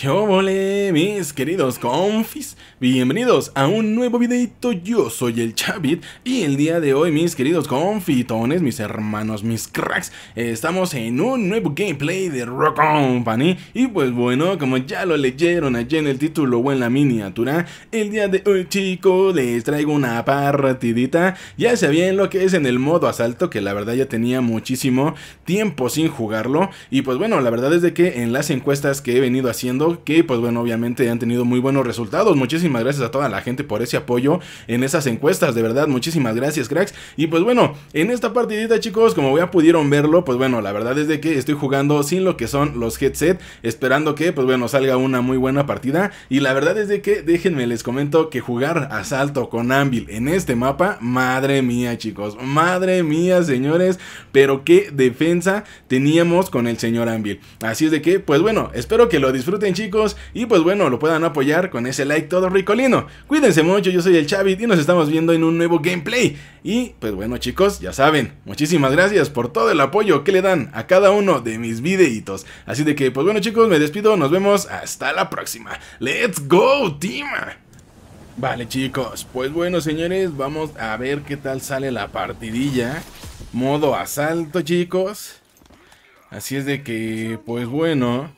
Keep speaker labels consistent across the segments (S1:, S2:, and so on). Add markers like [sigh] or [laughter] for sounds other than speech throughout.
S1: ¿Qué ole, mis queridos confis? Bienvenidos a un nuevo videito, yo soy el Chavit y el día de hoy, mis queridos confitones, mis hermanos, mis cracks, estamos en un nuevo gameplay de Rock Company. Y pues bueno, como ya lo leyeron allí en el título o en la miniatura, el día de hoy, chicos, les traigo una partidita, ya sabían lo que es en el modo asalto, que la verdad ya tenía muchísimo tiempo sin jugarlo. Y pues bueno, la verdad es de que en las encuestas que he venido haciendo que pues bueno, obviamente han tenido muy buenos resultados. Muchísimas gracias a toda la gente por ese apoyo en esas encuestas, de verdad, muchísimas gracias, cracks. Y pues bueno, en esta partidita, chicos, como ya pudieron verlo, pues bueno, la verdad es de que estoy jugando sin lo que son los headset, esperando que pues bueno, salga una muy buena partida. Y la verdad es de que, déjenme les comento que jugar asalto con Anvil en este mapa, madre mía, chicos, madre mía, señores, pero qué defensa teníamos con el señor Anvil. Así es de que, pues bueno, espero que lo disfruten chicos y pues bueno, lo puedan apoyar con ese like todo ricolino. Cuídense mucho, yo soy el Chavit y nos estamos viendo en un nuevo gameplay. Y pues bueno chicos, ya saben, muchísimas gracias por todo el apoyo que le dan a cada uno de mis videitos. Así de que pues bueno chicos, me despido, nos vemos hasta la próxima. ¡Let's go, team! Vale chicos, pues bueno señores, vamos a ver qué tal sale la partidilla. Modo asalto chicos. Así es de que, pues bueno,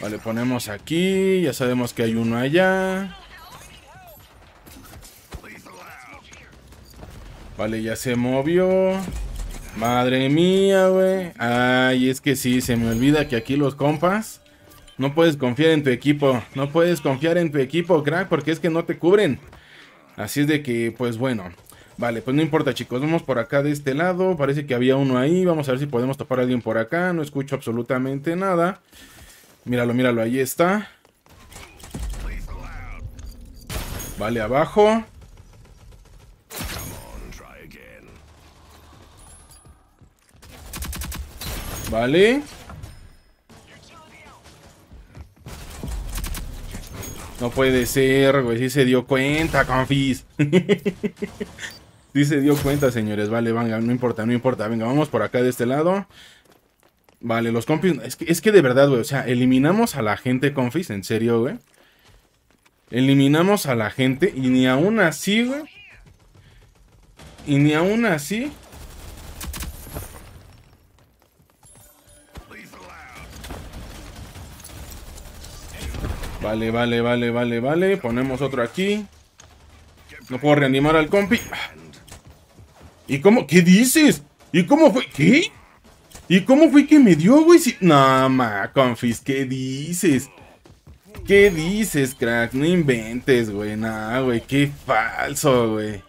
S1: Vale, ponemos aquí. Ya sabemos que hay uno allá. Vale, ya se movió. Madre mía, güey. Ay, es que sí, se me olvida que aquí los compas... No puedes confiar en tu equipo. No puedes confiar en tu equipo, crack, porque es que no te cubren. Así es de que, pues bueno. Vale, pues no importa, chicos. Vamos por acá de este lado. Parece que había uno ahí. Vamos a ver si podemos topar a alguien por acá. No escucho absolutamente nada. Míralo, míralo, ahí está. Vale, abajo. Vale. No puede ser, güey. Sí se dio cuenta, confis. [laughs] sí se dio cuenta, señores. Vale, venga, no importa, no importa. Venga, vamos por acá de este lado. Vale, los confis. Es que, es que de verdad, güey. O sea, eliminamos a la gente, confis. En serio, güey. Eliminamos a la gente. Y ni aún así, güey. Y ni aún así. Vale, vale, vale, vale, vale. Ponemos otro aquí. No puedo reanimar al compi. ¿Y cómo? ¿Qué dices? ¿Y cómo fue? ¿Qué? ¿Y cómo fue que me dio, güey? No, ma, confis, ¿qué dices? ¿Qué dices, crack? No inventes, güey. Nah, güey, qué falso, güey.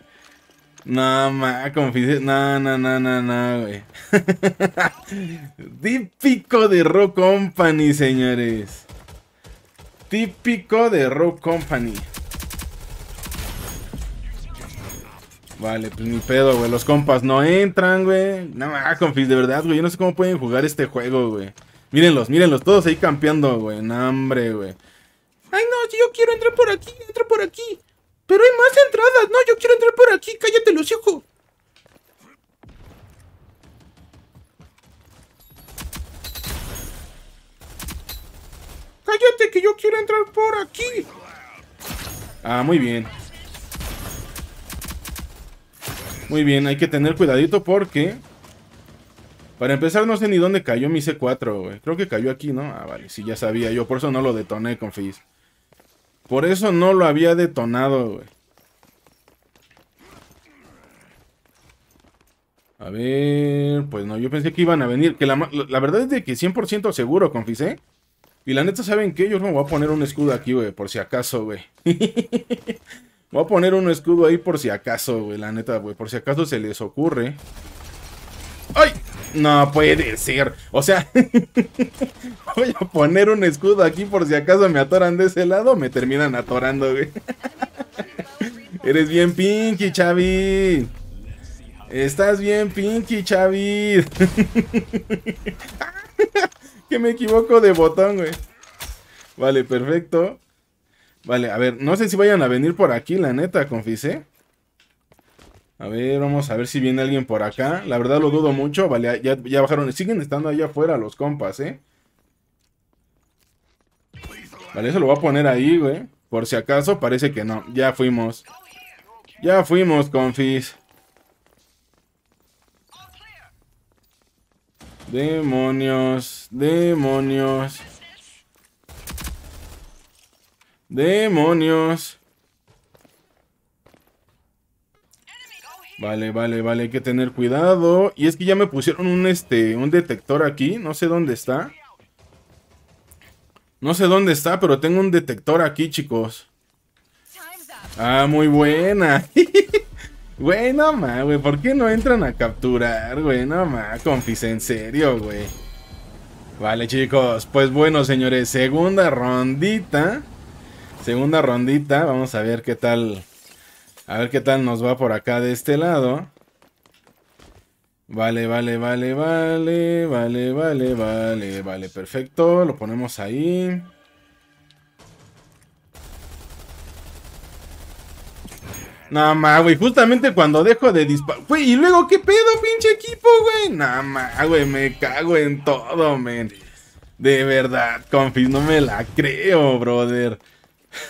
S1: No, ma, confis. No, no, no, no, no, güey. [laughs] Típico de Rock Company, señores. Típico de Rock Company. Vale, pues ni pedo, güey. Los compas no entran, güey. No, confis, de verdad, güey. Yo no sé cómo pueden jugar este juego, güey. Mírenlos, mírenlos, todos ahí campeando, güey. No, hombre, güey.
S2: Ay, no, si yo quiero entrar por aquí, entra por aquí. Pero hay más entradas, no, yo quiero entrar por aquí, cállate los hijos. Cállate que yo quiero entrar por aquí.
S1: Ah, muy bien. Muy bien, hay que tener cuidadito porque... Para empezar, no sé ni dónde cayó mi C4, güey. Creo que cayó aquí, ¿no? Ah, vale, sí, ya sabía yo. Por eso no lo detoné, confis. Por eso no lo había detonado, güey. A ver, pues no, yo pensé que iban a venir. Que la, verdad es de que 100% seguro, confis, ¿eh? Y la neta, ¿saben qué? Yo me voy a poner un escudo aquí, güey, por si acaso, güey. [laughs] Voy a poner un escudo ahí por si acaso, güey, la neta, güey. Por si acaso se les ocurre. ¡Ay! No puede ser. O sea, [laughs] voy a poner un escudo aquí por si acaso me atoran de ese lado. Me terminan atorando, güey. [laughs] Eres bien pinky, Chavi. Estás bien pinky, Chavi. [laughs] que me equivoco de botón, güey. Vale, perfecto. Vale, a ver, no sé si vayan a venir por aquí, la neta, confisé. A ver, vamos a ver si viene alguien por acá. La verdad lo dudo mucho. Vale, ya, ya bajaron. Siguen estando allá afuera los compas, ¿eh? Vale, eso lo voy a poner ahí, güey. Por si acaso, parece que no. Ya fuimos. Ya fuimos, confis. Demonios, demonios. Demonios. Vale, vale, vale, hay que tener cuidado. Y es que ya me pusieron un este, un detector aquí, no sé dónde está. No sé dónde está, pero tengo un detector aquí, chicos. Ah, muy buena. [laughs] Güey, no más, güey. ¿Por qué no entran a capturar, güey? No más, confis, en serio, güey. Vale, chicos. Pues bueno, señores. Segunda rondita. Segunda rondita. Vamos a ver qué tal. A ver qué tal nos va por acá de este lado. Vale, vale, vale, vale. Vale, vale, vale. Vale, perfecto. Lo ponemos ahí. No más, güey, justamente cuando dejo de disparar. Güey, y luego, ¿qué pedo, pinche equipo, güey? No más, güey, me cago en todo, men. De verdad, confis, no me la creo, brother.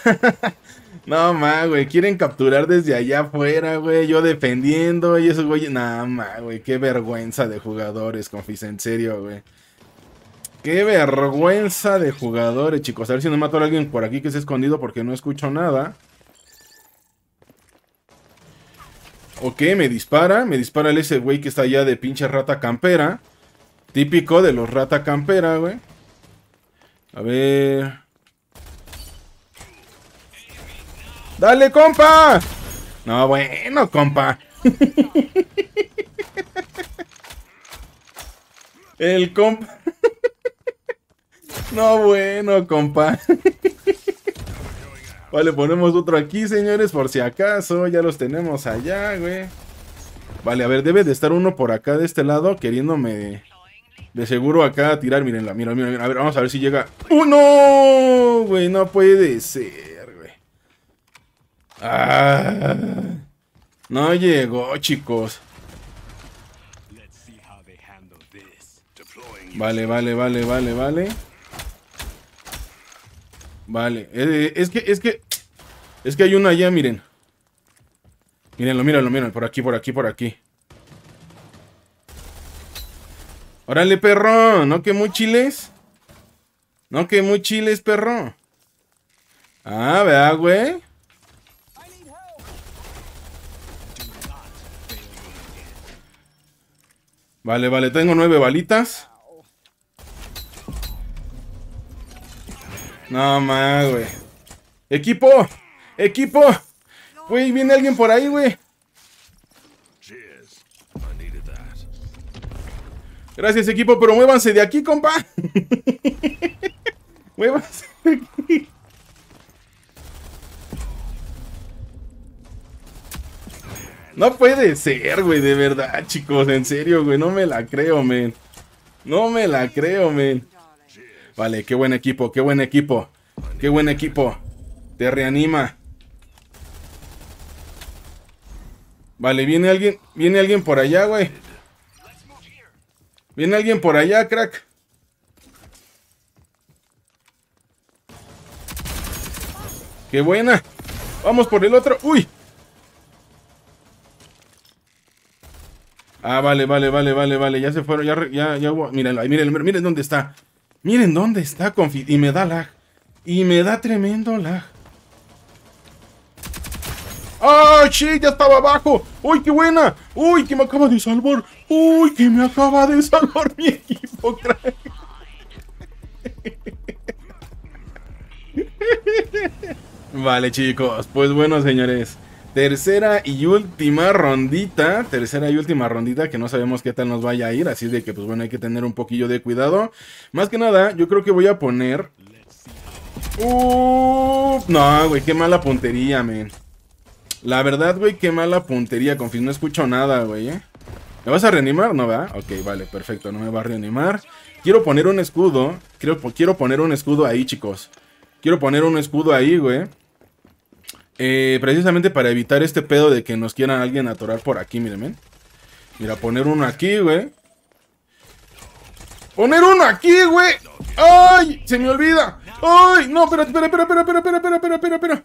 S1: [laughs] no más, güey, quieren capturar desde allá afuera, güey. Yo defendiendo y esos güey. No más, güey, qué vergüenza de jugadores, confis, en serio, güey. Qué vergüenza de jugadores, chicos. A ver si no mato a alguien por aquí que se ha escondido porque no escucho nada. Ok, me dispara. Me dispara el ese güey que está allá de pinche rata campera. Típico de los rata campera, güey. A ver. ¡Dale, compa! No, bueno, compa. El compa. [laughs] No, bueno, compa. Vale, ponemos otro aquí, señores, por si acaso. Ya los tenemos allá, güey. Vale, a ver, debe de estar uno por acá de este lado queriéndome de seguro acá tirar. Mírenla, mira, mira, mira. A ver, vamos a ver si llega. ¡Uno! Güey, no puede ser. Ah, no llegó, chicos. Vale, vale, vale, vale, vale. Vale, eh, es que, es que, es que hay uno allá, miren. Mírenlo, mírenlo, mírenlo, por aquí, por aquí, por aquí. Órale, perro, ¿no que chiles? ¿No que chiles, perro? Ah, vea, güey. Vale, vale, tengo nueve balitas. No más, güey. Equipo, equipo. Güey, viene alguien por ahí, güey. Gracias, equipo, pero muévanse de aquí, compa. [laughs] muévanse de aquí. No puede ser, güey, de verdad, chicos, en serio, güey, no me la creo, men. No me la creo, men. Vale, qué buen equipo, qué buen equipo. Qué buen equipo. Te reanima. Vale, viene alguien, viene alguien por allá, güey. Viene alguien por allá, crack. Qué buena. Vamos por el otro. Uy. Ah, vale, vale, vale, vale, vale. Ya se fueron, ya, ya, ya hubo. Mírenlo, miren, miren dónde está. Miren dónde está, confi. Y me da lag. Y me da tremendo lag. ¡Ay, sí! Ya estaba abajo. ¡Uy, qué buena! ¡Uy, que me acaba de salvar! ¡Uy, que me acaba de salvar mi equipo, crack! [laughs] Vale, chicos. Pues bueno, señores. Tercera y última rondita. Tercera y última rondita que no sabemos qué tal nos vaya a ir. Así de que, pues bueno, hay que tener un poquillo de cuidado. Más que nada, yo creo que voy a poner... Uh, no, güey, qué mala puntería, men. La verdad, güey, qué mala puntería. Confío, no escucho nada, güey, ¿eh? ¿Me vas a reanimar? No, va. Ok, vale, perfecto. No me va a reanimar. Quiero poner un escudo. Quiero, quiero poner un escudo ahí, chicos. Quiero poner un escudo ahí, güey. Eh, precisamente para evitar este pedo de que nos quiera alguien atorar por aquí, miren, Mira, poner uno aquí, güey. ¡Poner uno aquí, güey! ¡Ay! ¡Se me olvida! ¡Ay! No, espera, espera, espera, espera, espera, espera, espera, espera, espera.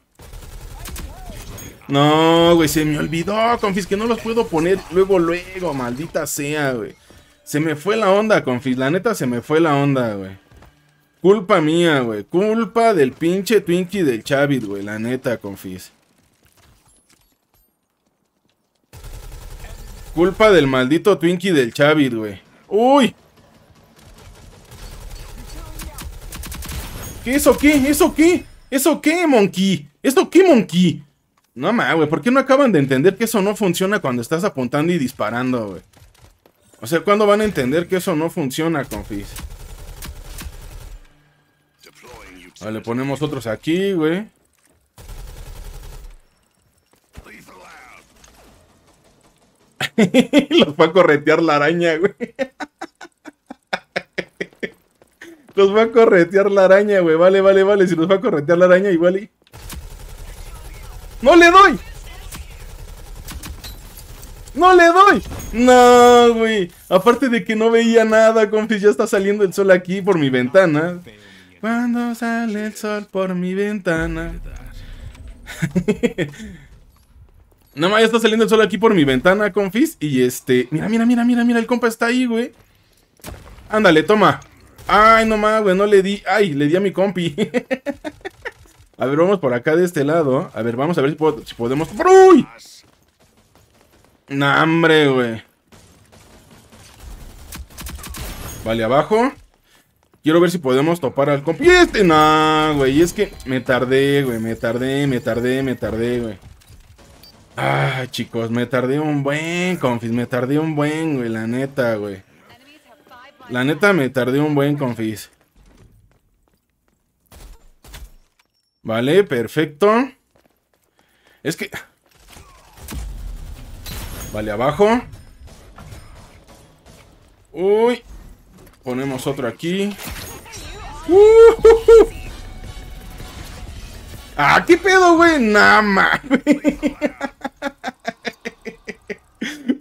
S1: No, güey, se me olvidó, confis, que no los puedo poner luego, luego, maldita sea, güey. Se me fue la onda, confis, la neta se me fue la onda, güey. Culpa mía, güey. Culpa del pinche Twinkie del Chavit, güey, la neta, confis. Culpa del maldito Twinkie del Chavit, güey. ¡Uy! ¿Qué eso qué? ¿Eso qué? ¿Eso qué, monkey? ¿Esto qué, monkey? No mames, güey, ¿por qué no acaban de entender que eso no funciona cuando estás apuntando y disparando, güey? O sea, ¿cuándo van a entender que eso no funciona, confis? Vale, ponemos otros aquí, güey. [laughs] Los va a corretear la araña, güey. [laughs] Los va a corretear la araña, güey. Vale, vale, vale. Si los va a corretear la araña, igual y... ¡No le doy! ¡No le doy! No, güey. Aparte de que no veía nada, confis, ya está saliendo el sol aquí por mi ventana. Cuando sale el sol por mi ventana. [laughs] Nada más está saliendo el sol aquí por mi ventana, confis. Y este. Mira, mira, mira, mira, mira. El compa está ahí, güey. Ándale, toma. Ay, no más, güey. No le di. Ay, le di a mi compi. [laughs] a ver, vamos por acá de este lado. A ver, vamos a ver si, podemos. ¡Uy! Nah, hombre, güey. Vale, abajo. Quiero ver si podemos topar al compi. Este, no, güey. Es que me tardé, güey. Me tardé, me tardé, me tardé, güey. Ay, chicos, me tardé un buen, confis, me tardé un buen, güey, la neta, güey. La neta me tardé un buen, confis. Vale, perfecto. Es que... Vale, abajo. Uy. Ponemos otro aquí. Uh ¡Ah, qué pedo, güey! Nada más. [laughs]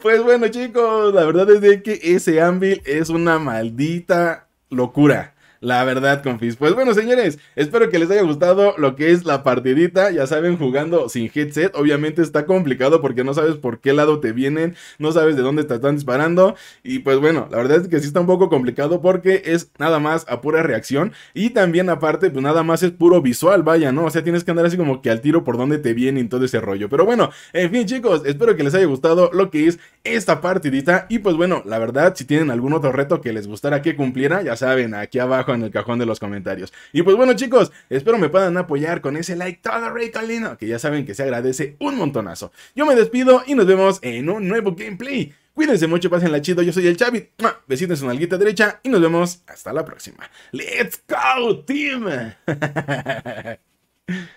S1: Pues bueno, chicos, la verdad es de que ese Anvil es una maldita locura. La verdad, confis. Pues bueno, señores, espero que les haya gustado lo que es la partidita. Ya saben, jugando sin headset. Obviamente está complicado porque no sabes por qué lado te vienen, no sabes de dónde te están disparando. Y pues bueno, la verdad es que sí está un poco complicado porque es nada más a pura reacción. Y también aparte, pues nada más es puro visual, vaya, ¿no? O sea, tienes que andar así como que al tiro por dónde te viene y todo ese rollo. Pero bueno, en fin, chicos, espero que les haya gustado lo que es esta partidita. Y pues bueno, la verdad, si tienen algún otro reto que les gustara que cumpliera, ya saben, aquí abajo en el cajón de los comentarios. Y pues bueno chicos, espero me puedan apoyar con ese like todo ricolino, que ya saben que se agradece un montonazo. Yo me despido y nos vemos en un nuevo gameplay. Cuídense mucho, pasen la chido, yo soy el Chavi. Besitos en su nalguita derecha y nos vemos hasta la próxima. ¡Let's go, team! [laughs]